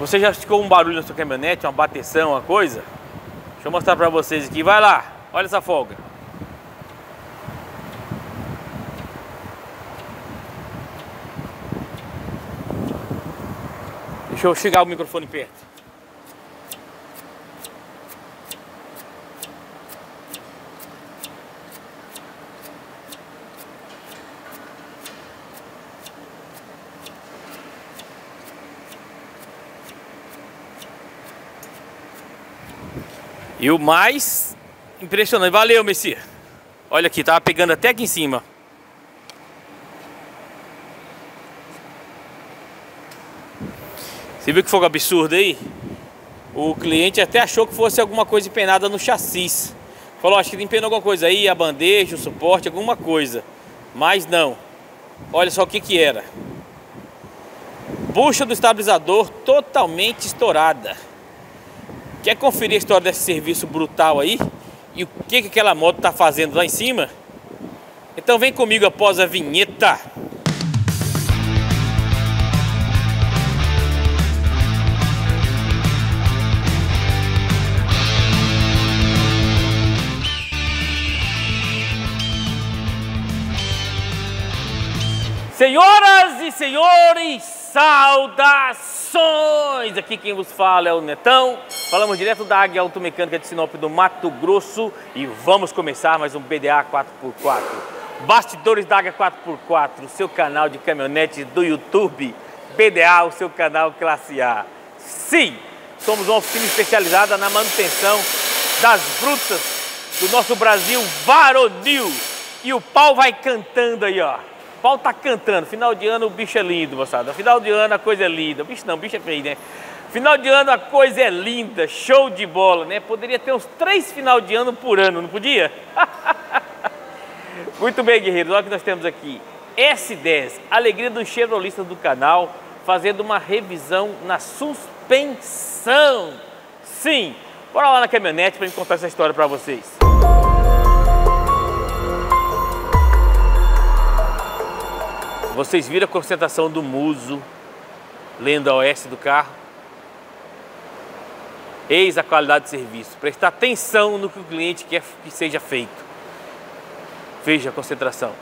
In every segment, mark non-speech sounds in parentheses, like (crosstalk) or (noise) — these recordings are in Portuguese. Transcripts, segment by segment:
Você já ficou um barulho na sua caminhonete, uma bateção, uma coisa? Deixa eu mostrar pra vocês aqui. Vai lá, olha essa folga. Deixa eu chegar o microfone perto. E o mais impressionante, valeu Messi. Olha aqui, tava pegando até aqui em cima. Você viu que fogo absurdo aí? O cliente até achou que fosse alguma coisa empenada no chassis. Falou, acho que empenou alguma coisa aí, a bandeja, o suporte, alguma coisa. Mas não. Olha só o que que era. Bucha do estabilizador totalmente estourada. Quer conferir a história desse serviço brutal aí? E o que, que aquela moto está fazendo lá em cima? Então vem comigo após a vinheta. Senhoras e senhores, saudações! Aqui quem vos fala é o Netão. Falamos direto da Águia Automecânica de Sinop do Mato Grosso e vamos começar mais um BDA 4x4. Bastidores da Águia 4x4, o seu canal de caminhonete do YouTube. BDA, o seu canal classe A. Sim, somos uma oficina especializada na manutenção das brutas do nosso Brasil varonil. E o pau vai cantando aí, ó. Pau tá cantando. Final de ano o bicho é lindo, moçada. Final de ano a coisa é linda. Bicho não, bicho é feio, né? Final de ano a coisa é linda, show de bola, né? Poderia ter uns três final de ano por ano, não podia? (laughs) Muito bem, guerreiros. Olha o que nós temos aqui. S10, alegria dos chevrolistas do canal, fazendo uma revisão na suspensão. Sim, bora lá na caminhonete para contar essa história para vocês. Vocês viram a concentração do muso lendo a OS do carro? Eis a qualidade de serviço. Prestar atenção no que o cliente quer que seja feito. Veja a concentração.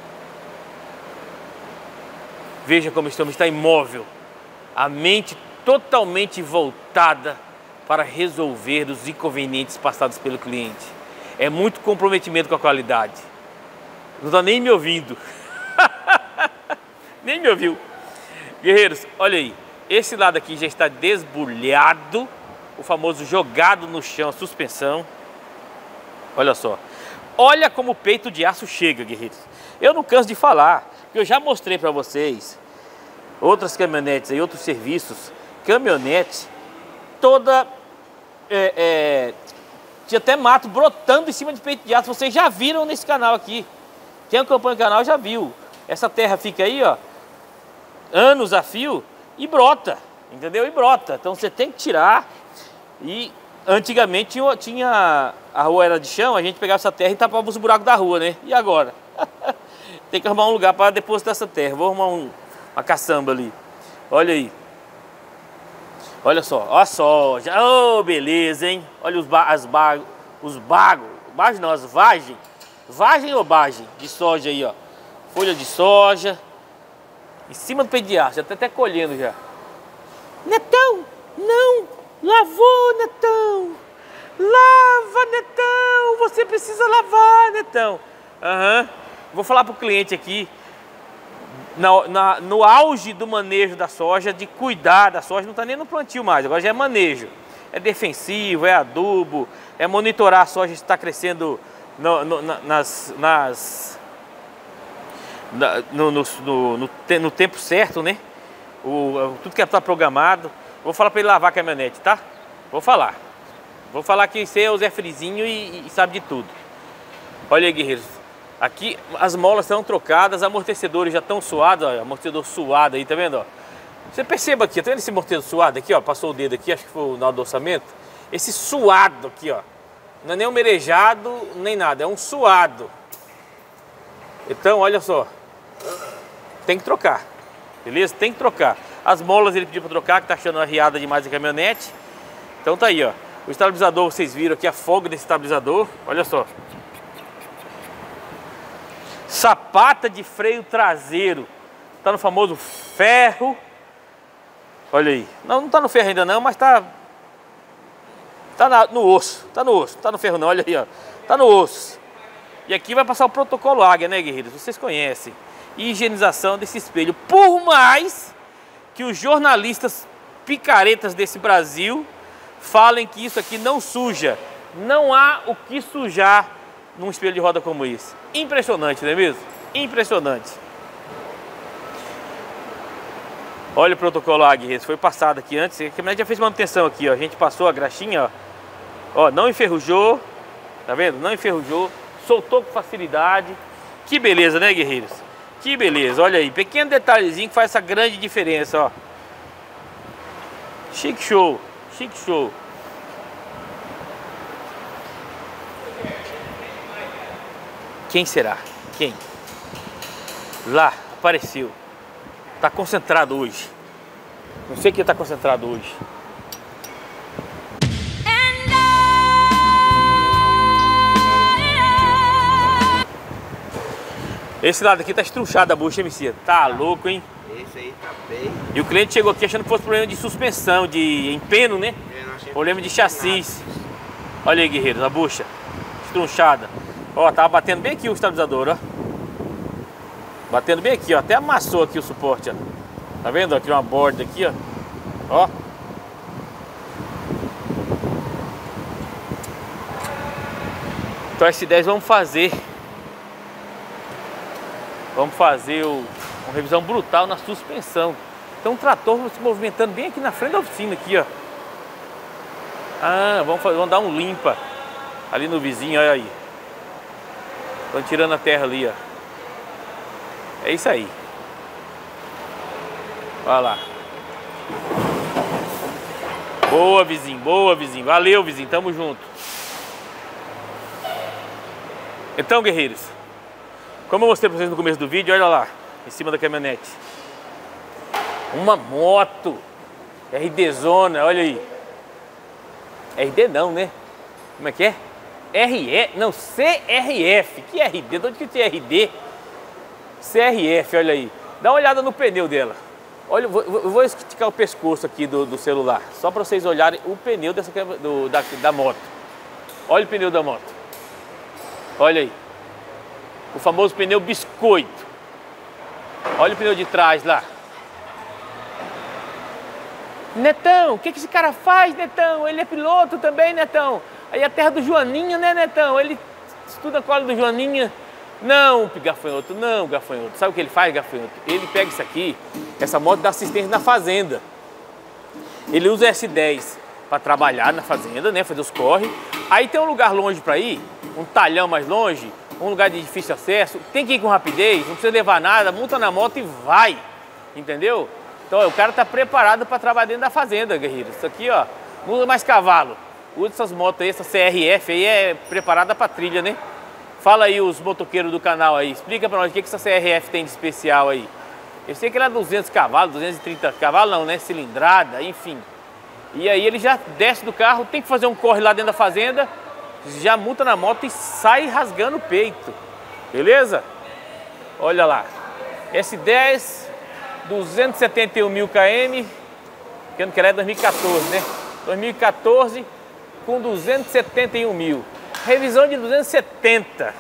Veja como estamos, está imóvel. A mente totalmente voltada para resolver os inconvenientes passados pelo cliente. É muito comprometimento com a qualidade. Não está nem me ouvindo. (laughs) nem me ouviu. Guerreiros, olha aí. Esse lado aqui já está desbulhado o famoso jogado no chão, suspensão. Olha só. Olha como o peito de aço chega, guerreiros. Eu não canso de falar, eu já mostrei para vocês outras caminhonetes e outros serviços. Caminhonete toda é, é, tinha até mato brotando em cima de peito de aço. Vocês já viram nesse canal aqui. Quem acompanha o canal já viu. Essa terra fica aí, ó, anos a fio e brota, entendeu? E brota. Então você tem que tirar e antigamente tinha a rua era de chão, a gente pegava essa terra e tapava os buracos da rua, né? E agora? (laughs) Tem que arrumar um lugar para depositar essa terra. Vou arrumar um, uma caçamba ali. Olha aí. Olha só, olha a soja. Oh, beleza, hein? Olha os as ba os bagos. Bagos não, as vagem. Vagem ou bagem de soja aí, ó. Folha de soja. Em cima do pediatra, já tá até colhendo já. Netão, não, Lavou, Netão! Lava, Netão! Você precisa lavar, Netão! Uhum. Vou falar para o cliente aqui, na, na, no auge do manejo da soja, de cuidar da soja, não está nem no plantio mais, agora já é manejo. É defensivo, é adubo, é monitorar a soja se está crescendo no, no, nas, nas no, no, no, no, tempo certo, né? O, tudo que está programado. Vou falar para ele lavar a caminhonete, tá? Vou falar. Vou falar que você é o Zé Frizinho e, e sabe de tudo. Olha aí, guerreiros. Aqui as molas estão trocadas, amortecedores já estão suados, ó, amortecedor suado aí, tá vendo? Ó? Você perceba aqui, tá vendo esse amortecedor suado aqui, ó? Passou o dedo aqui, acho que foi no orçamento. Esse suado aqui, ó. Não é nem um merejado, nem nada, é um suado. Então, olha só. Tem que trocar. Beleza? Tem que trocar. As molas ele pediu para trocar, que tá achando arriada demais a caminhonete. Então tá aí, ó. O estabilizador, vocês viram aqui a folga desse estabilizador. Olha só. Sapata de freio traseiro. Tá no famoso ferro. Olha aí. Não, não tá no ferro ainda não, mas tá... Tá na, no osso. Tá no osso. Tá no ferro não, olha aí, ó. Tá no osso. E aqui vai passar o protocolo Águia, né, guerreiros? Vocês conhecem. Higienização desse espelho. Por mais que os jornalistas picaretas desse Brasil falem que isso aqui não suja. Não há o que sujar num espelho de roda como esse. Impressionante, não é mesmo? Impressionante. Olha o protocolo Águia, foi passado aqui antes. A caminhonete já fez manutenção aqui, ó. A gente passou a graxinha, ó. Ó, não enferrujou. Tá vendo? Não enferrujou. Soltou com facilidade. Que beleza, né, guerreiros? Que beleza. Olha aí, pequeno detalhezinho que faz essa grande diferença, ó. Chique show. Chique show. Quem será? Quem? Lá, apareceu. Está concentrado hoje. Não sei quem está concentrado hoje. Esse lado aqui tá estruchado a bucha, MC. Tá louco, hein? Esse aí tá bem. E o cliente chegou aqui achando que fosse problema de suspensão, de empeno, né? É, problema de chassi. Olha aí, guerreiros, a bucha. Estrunchada. Ó, tava batendo bem aqui o estabilizador, ó. Batendo bem aqui, ó. Até amassou aqui o suporte, ó. Tá vendo? Aqui uma borda aqui, ó. Ó. Então S10 vamos fazer. Vamos fazer o, uma revisão brutal na suspensão. Tem um trator se movimentando bem aqui na frente da oficina, aqui, ó. Ah, vamos, fazer, vamos dar um limpa ali no vizinho, olha aí. Estão tirando a terra ali, ó. É isso aí. Olha lá. Boa, vizinho. Boa, vizinho. Valeu, vizinho. Tamo junto. Então, guerreiros. Como eu mostrei pra vocês no começo do vídeo, olha lá. Em cima da caminhonete. Uma moto. RD Zona, olha aí. RD não, né? Como é que é? RE, não, CRF. Que RD? De onde que tem RD? CRF, olha aí. Dá uma olhada no pneu dela. Olha, eu vou, vou esticar o pescoço aqui do, do celular, só para vocês olharem o pneu dessa, do, da, da moto. Olha o pneu da moto. Olha aí. O famoso pneu biscoito. Olha o pneu de trás lá. Netão, o que, que esse cara faz, Netão? Ele é piloto também, Netão. Aí a terra do Joaninha, né, Netão? Ele estuda a cola do Joaninha. Não, gafanhoto, não, gafanhoto. Sabe o que ele faz, gafanhoto? Ele pega isso aqui, essa moto dá assistência na fazenda. Ele usa S10 para trabalhar na fazenda, né, fazer os corre. Aí tem um lugar longe para ir, um talhão mais longe, um lugar de difícil acesso, tem que ir com rapidez, não precisa levar nada, monta na moto e vai, entendeu? Então o cara tá preparado para trabalhar dentro da fazenda, guerreiro. Isso aqui, ó, não usa mais cavalo. Usa essas motos aí, essa CRF aí é preparada para trilha, né? Fala aí os motoqueiros do canal aí, explica para nós o que, que essa CRF tem de especial aí. Eu sei que ela é 200 cavalos, 230 cavalos não, né? Cilindrada, enfim. E aí ele já desce do carro, tem que fazer um corre lá dentro da fazenda, já multa na moto e sai rasgando o peito. Beleza? Olha lá. S10, 271 mil km, que ano que era é 2014, né? 2014 com 271 mil. Revisão de 270.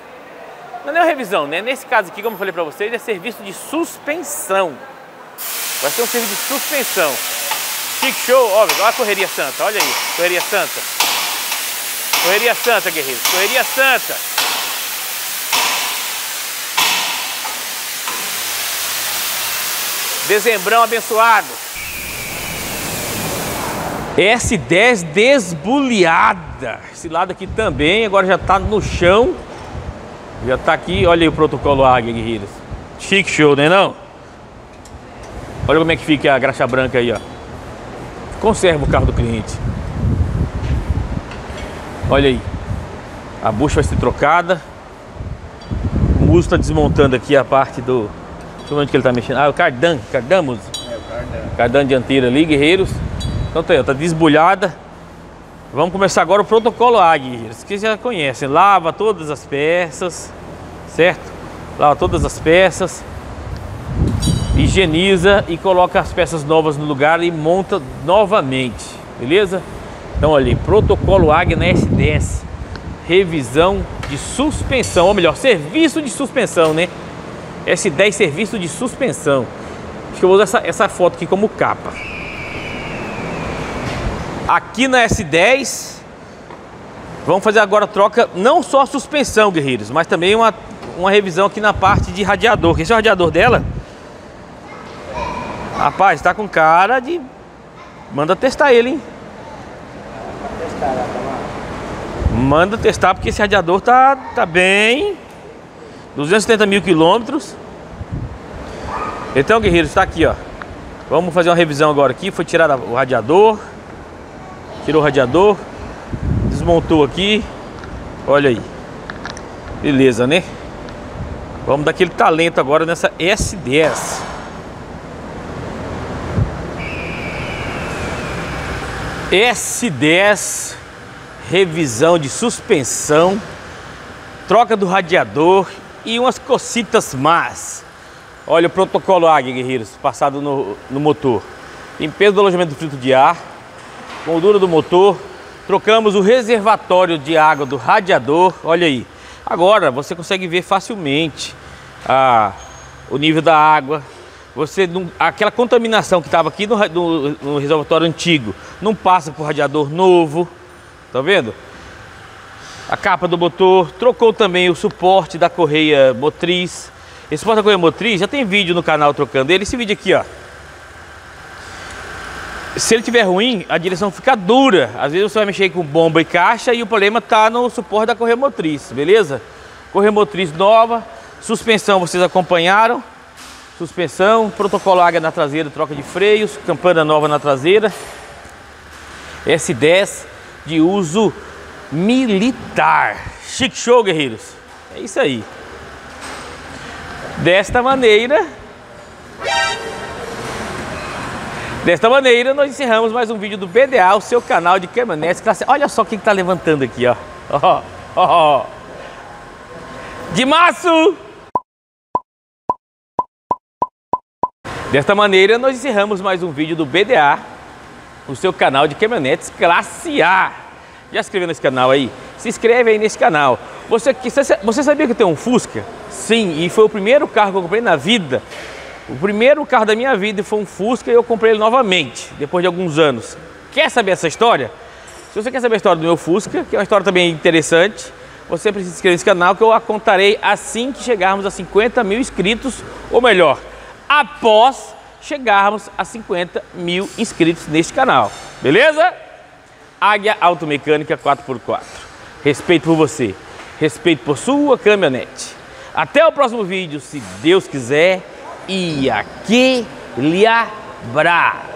Não é uma revisão, né? Nesse caso aqui, como eu falei para vocês, é serviço de suspensão. Vai ser um serviço de suspensão. Chique show, ó, olha a correria santa, olha aí, correria santa. Correria santa, guerreiros, correria santa. Dezembrão abençoado. S10 desbuliada. Esse lado aqui também, agora já está no chão. Já está aqui, olha aí o protocolo Águia Guerreiros. Chique show, né não? Olha como é que fica a graxa branca aí, ó. Conserva o carro do cliente. Olha aí. A bucha vai ser trocada. O Muso está desmontando aqui a parte do... Onde que ele está mexendo? Ah, o cardan. Cardan, Muso? É, o cardan. Cardan dianteira ali, guerreiros. Então tá aí, ó, tá desbulhada. Vamos começar agora o protocolo AG, guerreiros, que já conhecem. Lava todas as peças, certo? Lava todas as peças. Higieniza e coloca as peças novas no lugar e monta novamente, beleza? Então ali, protocolo AG na S10. Revisão de suspensão, ou melhor, serviço de suspensão, né? S10 serviço de suspensão. Acho que eu vou usar essa, essa foto aqui como capa. Aqui na S10, vamos fazer agora troca, não só a suspensão, guerreiros, mas também uma, uma revisão aqui na parte de radiador. Esse é o radiador dela. Rapaz, tá com cara de... Manda testar ele, hein? Manda testar porque esse radiador tá, tá bem. 270 mil quilômetros. Então guerreiros, está aqui ó. Vamos fazer uma revisão agora aqui. Foi tirado o radiador. Tirou o radiador. Desmontou aqui. Olha aí. Beleza, né? Vamos dar aquele talento agora nessa S10 S10 revisão de suspensão, troca do radiador e umas cocitas más. Olha o protocolo Águia, guerreiros, passado no, no motor. Limpeza do alojamento do filtro de ar, moldura do motor, trocamos o reservatório de água do radiador, olha aí. Agora você consegue ver facilmente a, o nível da água, você não, aquela contaminação que estava aqui no, no, no reservatório antigo não passa para o radiador novo, Tá vendo? A capa do motor, trocou também o suporte da correia motriz. Esse suporte da correia motriz, já tem vídeo no canal trocando ele. Esse vídeo aqui, ó. Se ele tiver ruim, a direção fica dura. Às vezes você vai mexer com bomba e caixa e o problema tá no suporte da correia motriz, beleza? Correia motriz nova, suspensão vocês acompanharam. Suspensão, protocolo águia na traseira, troca de freios, campana nova na traseira. S10 de uso militar. Chique show, guerreiros. É isso aí. Desta maneira, desta maneira nós encerramos mais um vídeo do BDA, o seu canal de caminhonetes classe. Olha só quem está levantando aqui, (laughs) ó. ó, ó. De maço! Desta maneira nós encerramos mais um vídeo do BDA, o seu canal de caminhonetes classe A. Já se inscreveu nesse canal aí? Se inscreve aí nesse canal. Você, você sabia que tem um Fusca? Sim, e foi o primeiro carro que eu comprei na vida. O primeiro carro da minha vida foi um Fusca e eu comprei ele novamente, depois de alguns anos. Quer saber essa história? Se você quer saber a história do meu Fusca, que é uma história também interessante, você precisa se inscrever nesse canal que eu a contarei assim que chegarmos a 50 mil inscritos, ou melhor, após chegarmos a 50 mil inscritos neste canal. Beleza? Águia Automecânica 4x4. Respeito por você, respeito por sua caminhonete. Até o próximo vídeo, se Deus quiser. E aquele abraço!